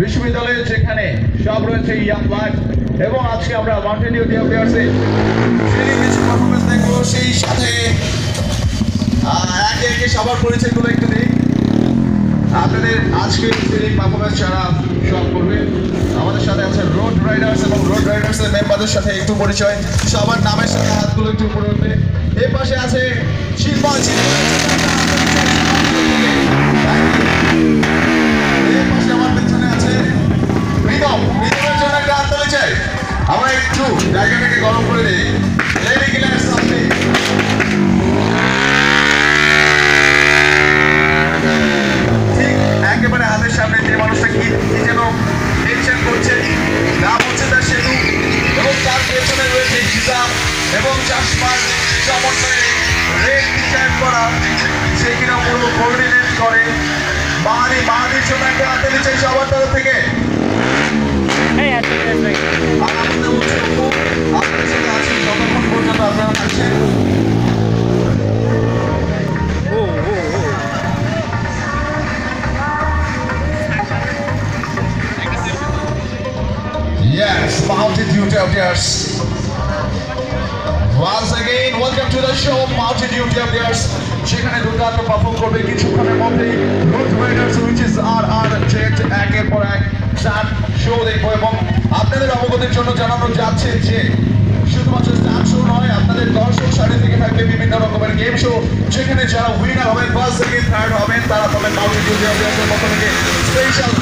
বিশ্ববিদ্যালয়ে যেখানে সব রয়েছে ইয়াং ব্লাড এবং আজকে আমরা মাউন্টেন ডিউ সেই কিছু পারফরমেন্স দেখব সেই সাথে একে একে সবার পরিচয়গুলো একটু দিই আপনাদের আজকে ফিলিং পারফরমেন্স যারা সব করবে আমাদের সাথে আছে রোড রাইডার্স এবং রোড রাইডার্স এর মেম্বারদের সাথে একটু পরিচয় সবার নামের সাথে হাতগুলো একটু উপরে উঠবে এই পাশে আছে শিল্পা এই জায়গাটাকে গরম করে কিলার ঠিক একেবারে হাতের সামনে যে মানুষটা করছে নাম হচ্ছে সেতু এবং তার পেছনে রয়েছে হিসাব এবং চাষবাস সমন্বয়ে রেড ডিজাইন করা সে কিনা পুরো কোঅর্ডিনেট করে বাহানি বাহানির জন্য একটা হাতে নিচে সবার তরফ থেকে Yes, Mountain Dew Deviers. Once again, welcome to the show, Mountain Dew Deviers. সেখানে দুর্দান্ত পারফর্ম করবে কিছুক্ষণের মধ্যেই route riders which is R R Z একের পর এক স্টার শো দেখব এবং আপনাদের অবগতির জন্য জানানো যাচ্ছে যে শুধুমাত্র স্টার শো নয়, আপনাদের দর্শক সারি থেকে থাকবে বিভিন্ন রকমের গেম শো যেখানে যারা উইনার হবেন ফার্স্ট সেকেন্ড থার্ড হবেন, তারা পাবেন ডিউ দেওয়ার পক্ষ থেকে স্পেশাল